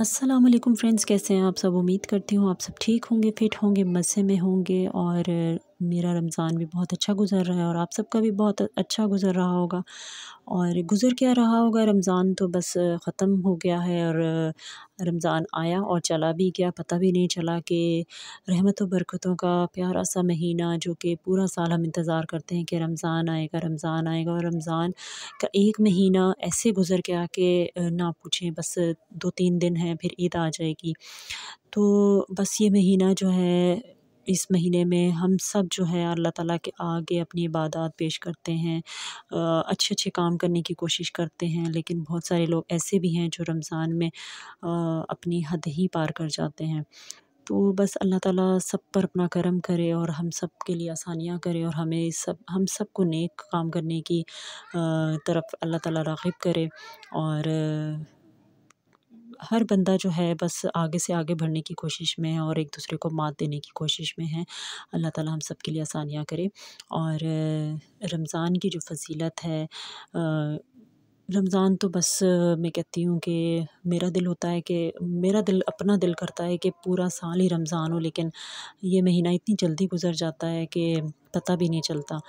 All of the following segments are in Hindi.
अस्सलाम वालेकुम फ्रेंड्स, कैसे हैं आप सब? उम्मीद करती हूँ आप सब ठीक होंगे, फिट होंगे, मज़े में होंगे और मेरा रमज़ान भी बहुत अच्छा गुज़र रहा है और आप सबका भी बहुत अच्छा गुज़र रहा होगा। और गुज़र क्या रहा होगा? रमज़ान तो बस ख़त्म हो गया है और रमज़ान आया और चला भी गया। पता भी नहीं चला कि रहमत, बरकतों का प्यारा सा महीना जो कि पूरा साल हम इंतज़ार करते हैं कि रमज़ान आएगा रमज़ान आएगा और रमज़ान का एक महीना ऐसे गुज़र गया कि ना पूछें, बस दो तीन दिन हैं, फिर ईद आ जाएगी। तो बस ये महीना जो है इस महीने में हम सब जो है अल्लाह ताला के आगे अपनी इबादत पेश करते हैं। अच्छे अच्छे काम करने की कोशिश करते हैं, लेकिन बहुत सारे लोग ऐसे भी हैं जो रमज़ान में अपनी हद ही पार कर जाते हैं। तो बस अल्लाह ताला सब पर अपना करम करे और हम सब के लिए आसानियाँ करे और हमें सब, हम सबको नेक काम करने की तरफ़ अल्लाह ताला राग़िब करे और हर बंदा जो है बस आगे से आगे बढ़ने की कोशिश में है और एक दूसरे को मात देने की कोशिश में है। अल्लाह ताला हम सब के लिए आसानियाँ करे और रमज़ान की जो फजीलत है रमज़ान तो बस मैं कहती हूँ कि मेरा दिल होता है कि मेरा दिल अपना दिल करता है कि पूरा साल ही रमज़ान हो, लेकिन ये महीना इतनी जल्दी गुज़र जाता है कि पता भी नहीं चलता।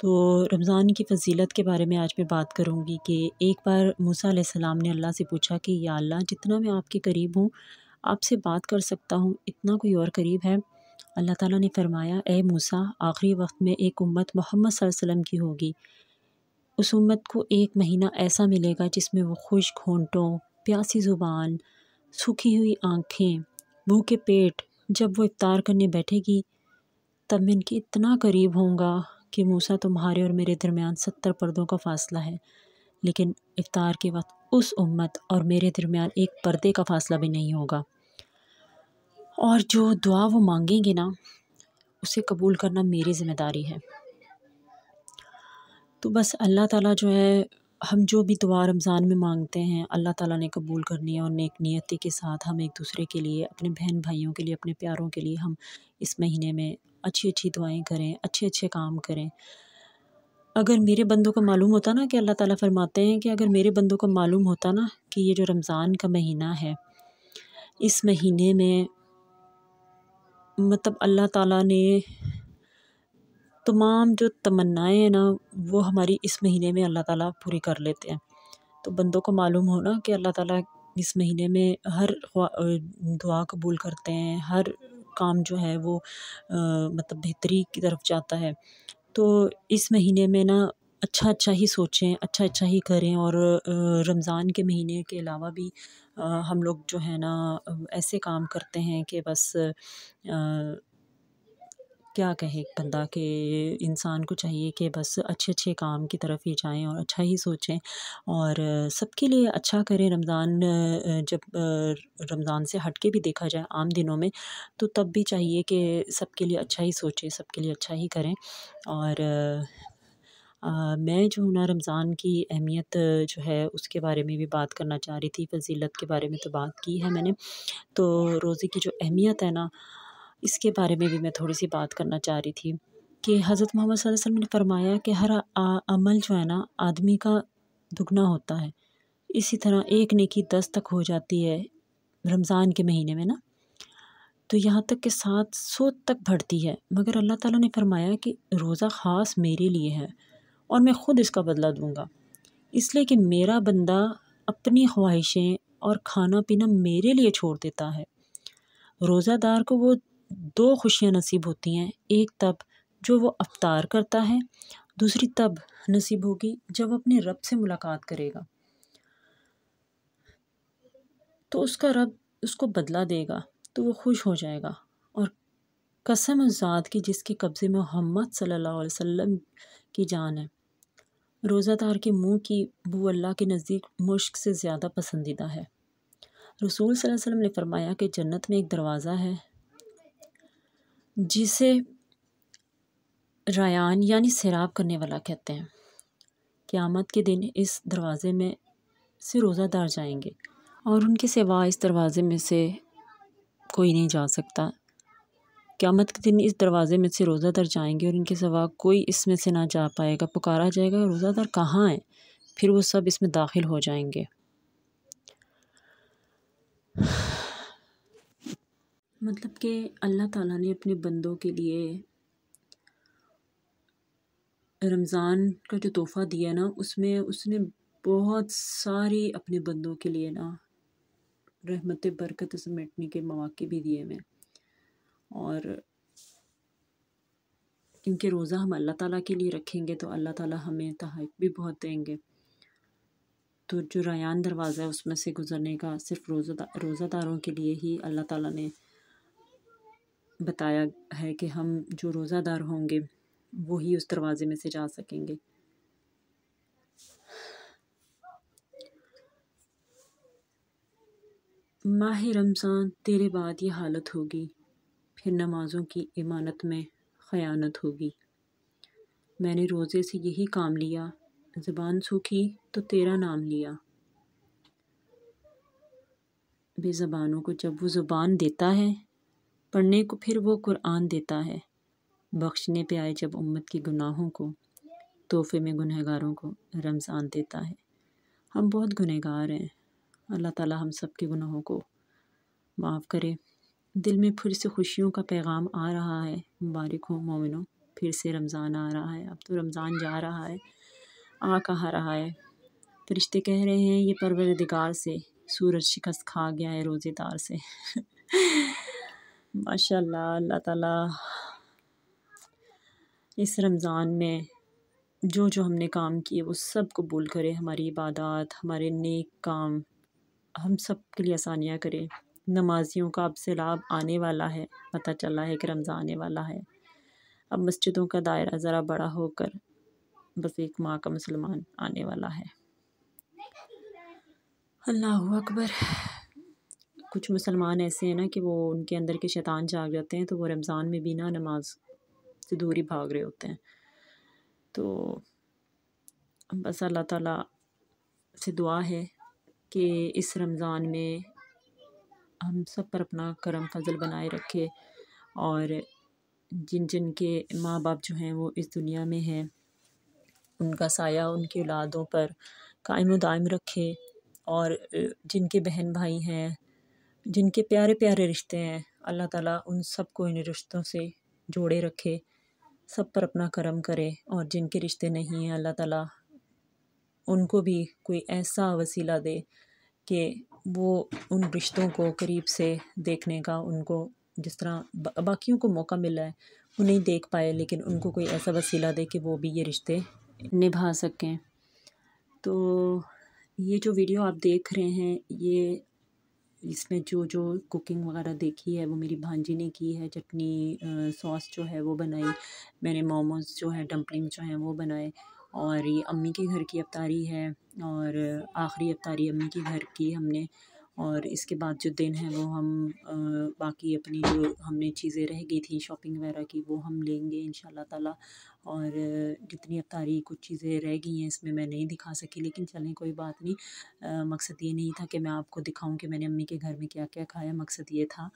तो रमज़ान की फ़जीलत के बारे में आज मैं बात करूँगी कि एक बार मूसा सलाम ने अल्लाह से पूछा कि, या अल्लाह, जितना मैं आपके करीब हूँ, आपसे बात कर सकता हूँ, इतना कोई और करीब है? अल्लाह ताला ने फरमाया, ए मूसा, आखिरी वक्त में एक उम्मत मोहम्मद वसल्लम की होगी। उस उम्मत को एक महीना ऐसा मिलेगा जिसमें वो खुश घोंटों प्यासी ज़ुबान, सूखी हुई आँखें भूखे पेट, जब वो इफ़ार करने बैठेगी, तब मैं इनके इतना करीब होऊँगा। कि मूसा तुम्हारे और मेरे दरमियान सत्तर पर्दों का फ़ासला है। लेकिन इफ़ार के वक्त उस उम्मत और मेरे दरमियान एक पर्दे का फ़ासला भी नहीं होगा। और जो दुआ वो मांगेंगे ना, उसे कबूल करना मेरी ज़िम्मेदारी है। तो बस अल्लाह ताला जो है, हम जो भी दुआ रमज़ान में मांगते हैं, अल्लाह ताला ने कबूल करनी है और नेक नियति के साथ हम एक दूसरे के लिए, अपने बहन भाइयों के लिए, अपने प्यारों के लिए हम इस महीने में अच्छी अच्छी दुआएँ करें अच्छे अच्छे काम करें। अगर मेरे बंदों को मालूम होता ना कि अल्लाह ताला फरमाते हैं कि अगर मेरे बंदों को मालूम होता ना कि ये जो रमज़ान का महीना है, इस महीने में मतलब अल्लाह ताला ने तमाम जो तमन्नाएँ हैं ना, वो हमारी इस महीने में अल्लाह ताला पूरी कर लेते हैं। तो बंदों को मालूम हो ना कि अल्लाह ताला इस महीने में हर दुआ कबूल करते हैं, हर काम जो है वो मतलब बेहतरी की तरफ़ जाता है। तो इस महीने में ना अच्छा अच्छा ही सोचें अच्छा अच्छा ही करें और रमज़ान के महीने के अलावा भी हम लोग जो है ना ऐसे काम करते हैं कि बस क्या कहे बंदा कि इंसान को चाहिए कि बस अच्छे अच्छे काम की तरफ़ ही जाएँ और अच्छा ही सोचें और सबके लिए अच्छा करें रमज़ान जब रमज़ान से हट के भी देखा जाए आम दिनों में तो तब भी चाहिए कि सबके लिए अच्छा ही सोचें सबके लिए अच्छा ही करें और आ, मैं जो हूँ ना रमज़ान की अहमियत जो है उसके बारे में भी बात करना चाह रही थी फजीलत के बारे में तो बात की है मैंने तो रोज़े की जो अहमियत है ना इसके बारे में भी मैं थोड़ी सी बात करना चाह रही थी कि हज़रत मोहम्मद वसल्लम ने फरमाया कि हर अमल जो है ना, आदमी का दुगना होता है। इसी तरह एक नेकी दस तक हो जाती है रमज़ान के महीने में ना तो यहाँ तक के सात सौ तक बढ़ती है। मगर अल्लाह ताला ने फरमाया कि रोज़ा ख़ास मेरे लिए है और मैं ख़ुद इसका बदला दूँगा। इसलिए कि मेरा बंदा अपनी ख्वाहिशें और खाना पीना मेरे लिए छोड़ देता है। रोज़ादार को वो दो खुशियाँ नसीब होती हैं, एक तब जो वो अफ्तार करता है, दूसरी तब नसीब होगी जब अपने रब से मुलाकात करेगा। तो उसका रब उसको बदला देगा तो वो खुश हो जाएगा। और कसम ज़ात की जिसके कब्ज़े में मोहम्मद सल्लल्लाहु अलैहि वसल्लम की जान है। रोज़ादार के मुँह की बू अल्लाह के नज़दीक मुश्क से ज़्यादा पसंदीदा है। रसूल सल्लल्लाहु अलैहि वसल्लम ने फरमाया कि जन्नत में एक दरवाज़ा है जिसे रायान यानी सैराब करने वाला कहते हैं। क़यामत के दिन इस दरवाज़े में से रोज़ादार जाएँगे और उनके सिवा इस दरवाज़े में से कोई नहीं जा सकता। क़यामत के दिन इस दरवाज़े में से रोज़ादार जाएँगे और इनके सिवा कोई इसमें से ना जा पाएगा। पुकारा जाएगा रोज़ादार कहाँ है? फिर वो सब इसमें दाखिल हो जाएँगे। मतलब कि अल्लाह ताला ने अपने बंदों के लिए रमज़ान का जो तोहफ़ा दिया ना, उसमें उसने बहुत सारी अपने बंदों के लिए ना रहमत, बरकत समेटने के मौके भी दिए हैं। और क्योंकि रोज़ा हम अल्लाह ताला के लिए रखेंगे तो अल्लाह ताला हमें तहफ़ भी बहुत देंगे। तो जो रयान दरवाज़ा है, उसमें से गुज़रने का सिर्फ़ रोज़ा, रोज़ादारों के लिए ही अल्लाह ताला ने बताया है कि हम जो रोज़ादार होंगे, वो ही उस दरवाज़े में से जा सकेंगे। माह रमज़ान, तेरे बाद ये हालत होगी। फिर नमाज़ों की इमानत में ख़यानत होगी। मैंने रोज़े से यही काम लिया, ज़बान सूखी तो तेरा नाम लिया। बेज़बानों को जब वो ज़ुबान देता है पढ़ने को फिर वो कुरान देता है। बख्शने पे आए जब उम्मत के गुनाहों को, तोहफे में गुनहगारों को रमज़ान देता है। हम बहुत गुनहगार हैं। अल्लाह ताला हम सब के गुनाहों को माफ़ करे। दिल में फिर से खुशियों का पैगाम आ रहा है। मुबारक हो मोमिनो, फिर से रमज़ान आ रहा है। अब तो रमज़ान जा रहा है। आ कहा रहा है? फरिश्ते कह रहे हैं, ये परवरदिगार से, सूरज शिकस्त खा गया है रोज़ेदार से। माशाल्लाह, अल्लाह ताला इस रमज़ान में जो जो हमने काम किए, वो सब कबूल करे, हमारी इबादत, हमारे नेक काम, हम सब के लिए आसानियाँ करे। नमाजियों का अब से लाभ आने वाला है, पता चला है कि रमज़ान आने वाला है। अब मस्जिदों का दायरा ज़रा बड़ा होकर बस एक माँ का मुसलमान आने वाला है। अल्लाह अकबर। कुछ मुसलमान ऐसे हैं ना कि वो उनके अंदर के शैतान जाग जाते हैं तो वो रमज़ान में बिना नमाज़ से दूरी भाग रहे होते हैं। तो बस अल्लाह ताला से दुआ है कि इस रमज़ान में हम सब पर अपना करम फजल बनाए रखे और जिन जिन के माँ बाप जो हैं वो इस दुनिया में हैं, उनका साया उनकी औलादों पर कायम दायम रखे और जिनके बहन भाई हैं जिनके प्यारे प्यारे रिश्ते हैं, अल्लाह ताला उन सबको इन रिश्तों से जोड़े रखे, सब पर अपना करम करे और जिनके रिश्ते नहीं हैं, अल्लाह ताला उनको भी कोई ऐसा वसीला दे कि वो उन रिश्तों को करीब से देखने का उनको जिस तरह बाकियों को मौका मिला है, वो नहीं देख पाए, लेकिन उनको कोई ऐसा वसीला दे कि वो भी ये रिश्ते निभा सकें। तो ये जो वीडियो आप देख रहे हैं, ये इसमें जो जो कुकिंग वगैरह देखी है, वो मेरी भांजी ने की है, चटनी सॉस जो है वो बनाई, मैंने मोमोज़ जो है डम्पलिंग जो हैं, वो बनाए, और ये अम्मी के घर की अफ्तारी है, और आखिरी अफ्तारी अम्मी के घर की हमने, और इसके बाद जो दिन है, वो हम बाकी अपनी जो हमने चीज़ें रह गई थी शॉपिंग वगैरह की, वो हम लेंगे इन ताला और जितनी अफ्तारी कुछ चीज़ें रह गई हैं, इसमें मैं नहीं दिखा सकी, लेकिन चलें, कोई बात नहीं। मकसद ये नहीं था कि मैं आपको दिखाऊँ कि मैंने अम्मी के घर में क्या क्या खाया। मकसद ये था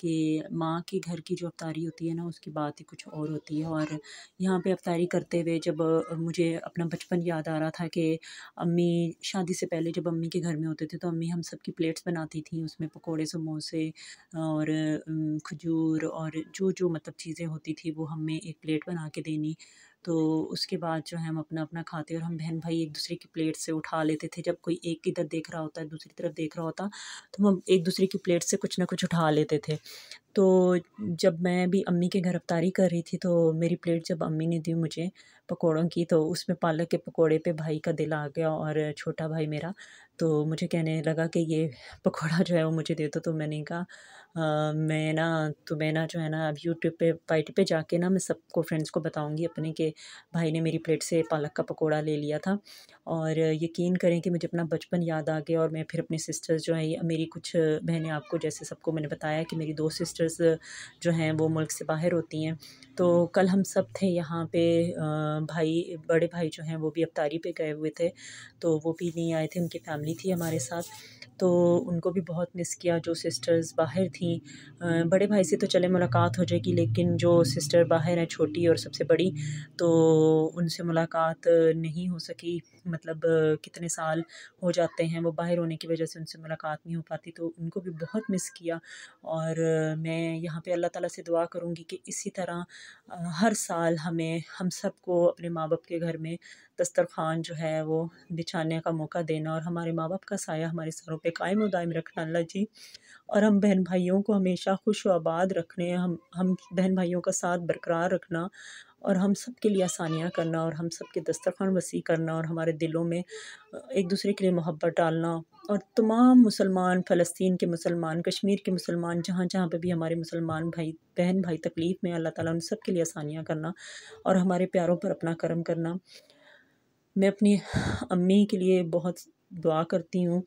कि माँ के घर की जो अफ्तारी होती है ना, उसकी बात ही कुछ और होती है। और यहाँ पे अफ्तारी करते हुए जब मुझे अपना बचपन याद आ रहा था कि अम्मी, शादी से पहले जब अम्मी के घर में होते थे तो अम्मी हम सब की प्लेट्स बनाती थी, उसमें पकोड़े, समोसे और खजूर और जो जो मतलब चीज़ें होती थी, वो हमें एक प्लेट बना के देनी। तो उसके बाद जो है हम अपना अपना खाते और हम बहन भाई एक दूसरे की प्लेट से उठा लेते थे। जब कोई एक इधर देख रहा होता है दूसरी तरफ़ देख रहा होता तो हम एक दूसरे की प्लेट से कुछ ना कुछ उठा लेते थे। तो जब मैं भी अम्मी के घर अफ्तारी कर रही थी तो मेरी प्लेट जब अम्मी ने दी मुझे पकौड़ों की तो उसमें पालक के पकौड़े पे भाई का दिल आ गया और छोटा भाई मेरा। तो मुझे कहने लगा कि ये पकौड़ा जो है वो मुझे दे दो। तो मैंने कहा मैं ना तो मैं ना जो है ना, अब यूट्यूब पे वाइट पे जाके ना मैं सबको फ्रेंड्स को बताऊँगी अपने के भाई ने मेरी प्लेट से पालक का पकोड़ा ले लिया था। और यकीन करें कि मुझे अपना बचपन याद आ गया और मैं फिर अपनी सिस्टर्स जो है, मेरी कुछ बहनें आपको जैसे सबको मैंने बताया कि मेरी दो सिस्टर्स जो हैं, वो मुल्क से बाहर होती हैं। तो कल हम सब थे यहाँ पे भाई, बड़े भाई जो हैं, वो भी अफ्तारी पे गए हुए थे। तो वो भी नहीं आए थे, उनकी फैमिली थी हमारे साथ। तो उनको भी बहुत मिस किया जो सिस्टर्स बाहर थी। बड़े भाई से तो चले, मुलाकात हो जाएगी, लेकिन जो सिस्टर बाहर है, छोटी और सबसे बड़ी तो उनसे मुलाकात नहीं हो सकी। मतलब कितने साल हो जाते हैं वो बाहर होने की वजह से उनसे मुलाकात नहीं हो पाती तो उनको भी बहुत मिस किया। और मैं यहाँ पे अल्लाह ताला से दुआ करूँगी कि इसी तरह हर साल हमें, हम सबको अपने माँ बाप के घर में दस्तरखान जो है वो बिछाने का मौका देना और हमारे माँ बाप का साया हमारे सरों पे कायम दायम रखना। अल्लाह जी, और हम बहन भाइयों को हमेशा खुश आबाद रखने, हम हम बहन भाइयों का साथ बरकरार रखना और हम सब के लिए आसानियाँ करना और हम सब के दस्तरखान वसी करना और हमारे दिलों में एक दूसरे के लिए मोहब्बत डालना और तमाम मुसलमान, फ़लस्तीन के मुसलमान, कश्मीर के मुसलमान, जहाँ जहाँ पे भी हमारे मुसलमान भाई, बहन भाई तकलीफ़ में अल्लाह ताला उन सब के लिए आसानियाँ करना और हमारे प्यारों पर अपना करम करना। मैं अपनी अम्मी के लिए बहुत दुआ करती हूँ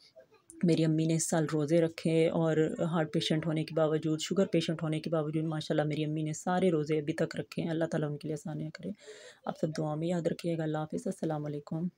मेरी अम्मी ने इस साल रोज़े रखे और हार्ट पेशेंट होने के बावजूद, शुगर पेशेंट होने के बावजूद, माशाल्लाह मेरी अम्मी ने सारे रोज़े अभी तक रखे हैं। अल्लाह ताला उनके लिए आसानियाँ करे। आप सब दुआ में याद रखिएगा। अल्लाह हाफ़िज़। अस्सलाम वालेकुम